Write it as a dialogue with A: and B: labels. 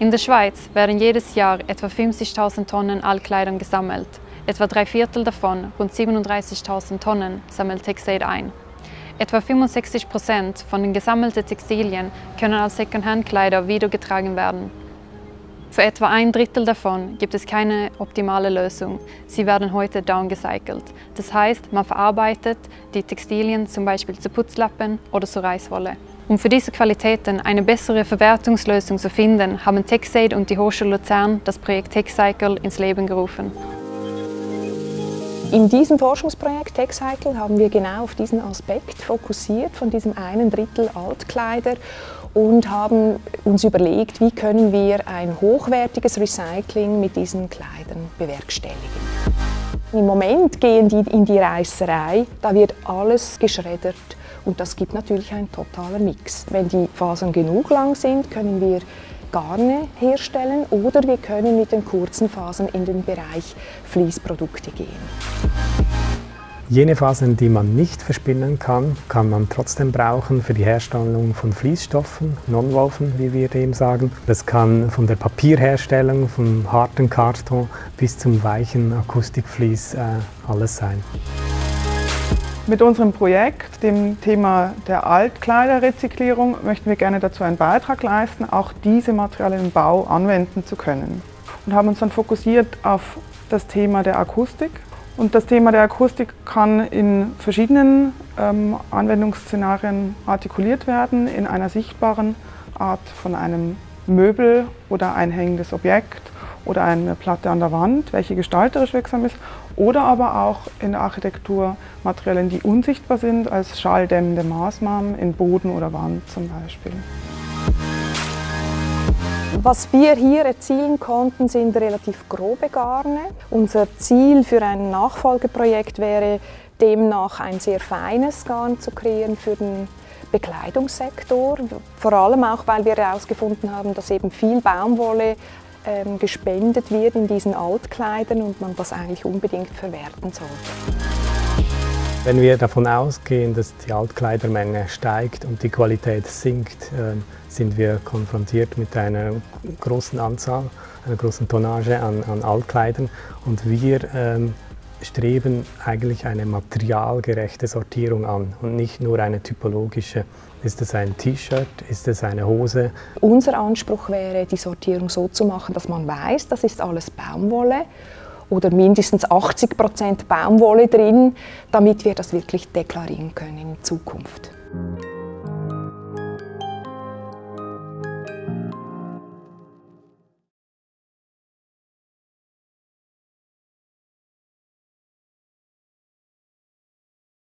A: In der Schweiz werden jedes Jahr etwa 50.000 Tonnen Altkleidung gesammelt. Etwa drei Viertel davon, rund 37.000 Tonnen, sammelt Texaid ein. Etwa 65 Prozent von den gesammelten Textilien können als Secondhand-Kleider wiedergetragen werden. Für etwa ein Drittel davon gibt es keine optimale Lösung. Sie werden heute downgecycelt. Das heißt, man verarbeitet die Textilien zum Beispiel zu Putzlappen oder zu Reiswolle. Um für diese Qualitäten eine bessere Verwertungslösung zu finden, haben TechSaid und die Hochschule Luzern das Projekt TechCycle ins Leben gerufen.
B: In diesem Forschungsprojekt TechCycle haben wir genau auf diesen Aspekt fokussiert von diesem einen Drittel Altkleider und haben uns überlegt, wie können wir ein hochwertiges Recycling mit diesen Kleidern bewerkstelligen. Im Moment gehen die in die Reißerei, da wird alles geschreddert und das gibt natürlich einen totalen Mix. Wenn die Fasern genug lang sind, können wir Garne herstellen oder wir können mit den kurzen Fasern in den Bereich Fließprodukte gehen.
C: Jene Fasern, die man nicht verspinnen kann, kann man trotzdem brauchen für die Herstellung von Fließstoffen, Nonwoven, wie wir dem sagen. Das kann von der Papierherstellung, vom harten Karton bis zum weichen Akustikvlies äh, alles sein.
D: Mit unserem Projekt, dem Thema der Altkleiderrezyklierung, möchten wir gerne dazu einen Beitrag leisten, auch diese Materialien im Bau anwenden zu können. Und haben uns dann fokussiert auf das Thema der Akustik. Und das Thema der Akustik kann in verschiedenen ähm, Anwendungsszenarien artikuliert werden, in einer sichtbaren Art von einem Möbel oder ein hängendes Objekt oder eine Platte an der Wand, welche gestalterisch wirksam ist, oder aber auch in der Architektur Materialien, die unsichtbar sind, als schalldämmende Maßnahmen in Boden oder Wand zum Beispiel.
B: Was wir hier erzielen konnten, sind relativ grobe Garne. Unser Ziel für ein Nachfolgeprojekt wäre demnach ein sehr feines Garn zu kreieren für den Bekleidungssektor. Vor allem auch, weil wir herausgefunden haben, dass eben viel Baumwolle ähm, gespendet wird in diesen Altkleidern und man das eigentlich unbedingt verwerten sollte.
C: Wenn wir davon ausgehen, dass die Altkleidermenge steigt und die Qualität sinkt, ähm, sind wir konfrontiert mit einer großen Anzahl, einer großen Tonnage an, an Altkleidern und wir ähm, streben eigentlich eine materialgerechte Sortierung an und nicht nur eine typologische. Ist es ein T-Shirt? Ist es eine Hose?
B: Unser Anspruch wäre, die Sortierung so zu machen, dass man weiß, das ist alles Baumwolle oder mindestens 80 Prozent Baumwolle drin, damit wir das wirklich deklarieren können in Zukunft.